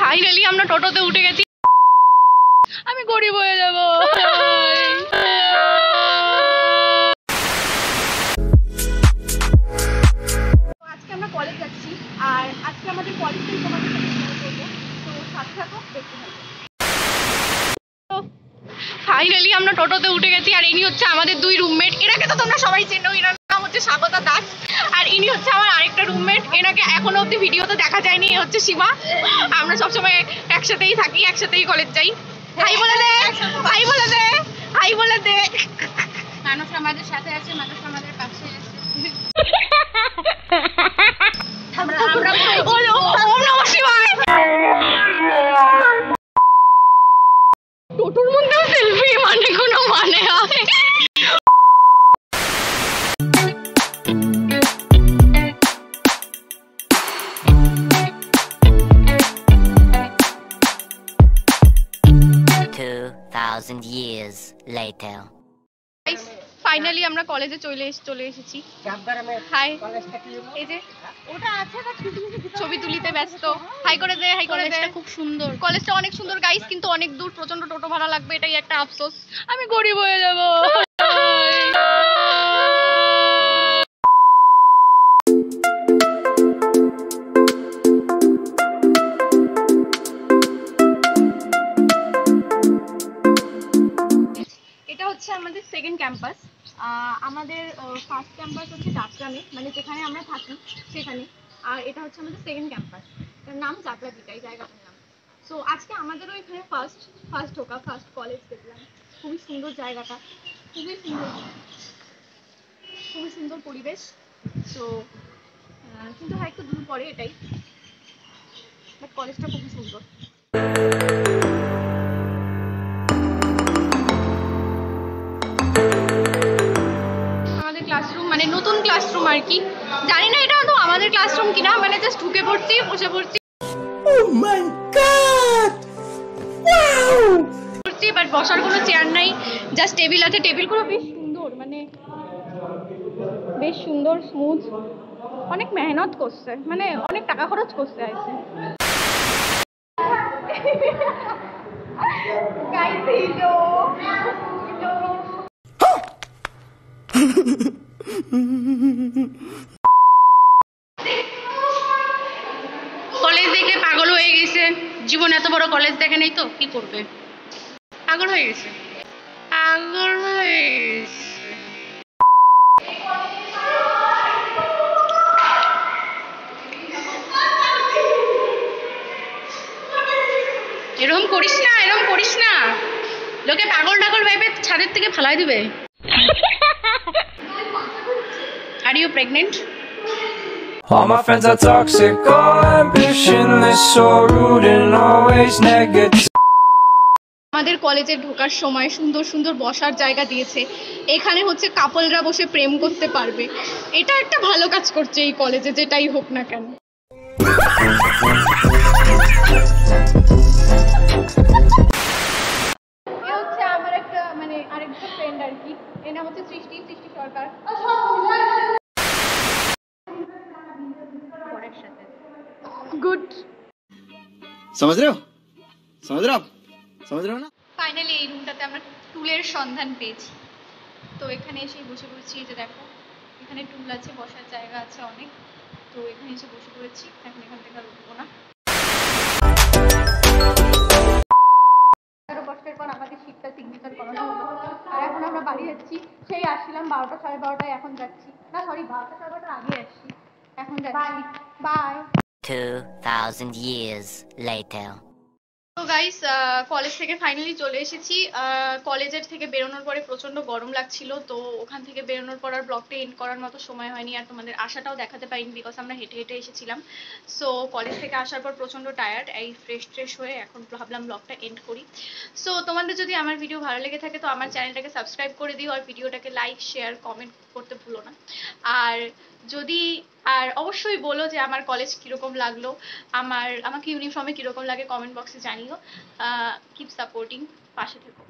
Finally আমরা টোটোতে উঠে গেছি। আমি গরিব হয়ে যাব। আজকে আমরা কলেজ যাচ্ছি আর আজকে আমাদের কলেজ থেকে তোমাদের সাথে শেয়ার করব। তো সাথে থাকো দেখতে থাকো। ফাইনালি আমরা টোটোতে উঠে গেছি আর ইনি হচ্ছে আমাদের দুই রুমমেট এনাকে তো তোমরা সবাই চেনো এনার নাম হচ্ছে স্বাগতা দাস। আর ইনি হচ্ছে আমার আরেকটা রুমমেট এনাকে এখনও অব্দি ভিডিওতে দেখা যায়নি এ হচ্ছে সীমা আমরা সবসময় একসাথেই থাকি একসাথেই কলেজ যাই। হাই বলে দে হাই বলে দে হাই বলে দে। মানুষ আমাদের সাথে আছে মানুষ আমাদের পাশে আছে। thousand years later. ফাইনালি আমরা কলেজে চলে এসে চলে এসেছি। হাই এই যে ওটা আছে না ছবি তুলিতে ব্যস্ত। হাই করে দে হাই করে দে। কলেজটা খুব সুন্দর। কলেজটা অনেক সুন্দর গাইস কিন্তু অনেক দূর প্রচণ্ড টোটো ভাড়া লাগবে এটাই একটা আফসোস। আমি গরিব হয়ে যাব। সেকেন্ড ক্যাম্পাস আমাদের ফার্স্ট ক্যাম্পাস হচ্ছে ডাকগ্রামে মানে যেখানে আমরা থাকি, সেখানে। আর এটা হচ্ছে আমাদের সেকেন্ড ক্যাম্পাস এটার নাম জাগরাদিকা এই জায়গাটার নাম। সো আজকে আমাদেরও এখানে ফার্স্ট ফার্স্ট ঢোকা ফার্স্ট কলেজ দেখলাম। খুবই সুন্দর জায়গাটা, খুবই সুন্দর। খুবই সুন্দর পরিবেশ। তো কিন্তু হ্যাঁ একটু দূর পড়ে এটাই। বাট কলেজটা খুবই সুন্দর। ক্লাসরুম মানে নতুন ক্লাসরুম আর কি। জানি না এটা তো আমাদের ক্লাসরুম কিনা মানে জাস্ট ঢুকে পড়ছি বসে পড়ছি। পড়ছি বাট বসার কোনো চেয়ার নাই। জাস্ট টেবিল আছে। টেবিলগুলো বেশ সুন্দর মানে বেশ সুন্দর স্মুথ অনেক মেহনত করছে মানে অনেক টাকা খরচ করছে আর কি. Hello. কলেজ দেখে পাগল হয়ে গেছে। জীবন এত বড় কলেজ দেখে নেই তো, কি করবে? পাগল হয়ে গেছে। পাগল হয়ে গেছে। এরকম করিস না এরকম করিস না। লোকে পাগল টাগল ভেবে ছাদের থেকে ফালাই দিবে। Are you pregnant All my friends are toxic, all ambitionless, so rude and always negative. আমাদের কলেজে ঢোকার সময় সুন্দর সুন্দর বসার জায়গা দিয়েছে। এখানে হচ্ছে কাপলরা বসে প্রেম করতে পারবে। এটা একটা ভালো কাজ করছে এই কলেজে যেটাই হোক না কেন। গুড समझ रहे हो समझ रहे हो आप समझ रहे हो ना ফাইনালি এই রুমটাতে আমরা টুলের সন্ধান পেয়েছি তো এখানে এসে বসে পড়েছি এই যে দেখো এখানে টুল আছে বসার জায়গা আছে অনেক তো এখানে এসে বসে পড়েছি এখন এখান থেকে আর উঠবো না এগারো কষ্টের পর আমাদের শীতটা সিগনেচার করানো হলো আর এখন আমরা বাড়ি যাচ্ছি সেই আসছিলাম বারোটা সাড়ে বারোটায় এখন যাচ্ছি না সরি বারোটা সাড়ে বারোটার আগে আসছি এখন যাচ্ছি bye Two thousand years later. তো গাইস কলেজ থেকে ফাইনালি চলে এসেছি। কলেজের থেকে বেরোনোর পরে প্রচণ্ড গরম লাগছিল, তো ওখান থেকে বেরোনোর পর আর ব্লগটা এন্ড করার মতো সময় হয়নি, আর তোমাদের আশাটাও দেখাতে পারিনি বিকজ আমরা হেঁটে হেঁটে এসেছিলাম। সো কলেজ থেকে আসার পর প্রচণ্ড টায়ার্ড এই ফ্রেশ ট্রেশ হয়ে এখন ভাবলাম ব্লগটা এন্ড করি। সো তোমাদের যদি আমার ভিডিও ভালো লেগে থাকে, তো আমার চ্যানেলটাকে সাবস্ক্রাইব করে দিও, আর ভিডিওটাকে লাইক শেয়ার কমেন্ট করতে ভুলো না। আর যদি আর অবশ্যই বলো যে আমার কলেজ কীরকম লাগল, আমার, আমাকে ইউনিফর্মে কীরকম লাগে কমেন্ট বক্সে জানিও। কিপ সাপোর্টিং পাশে থেকো।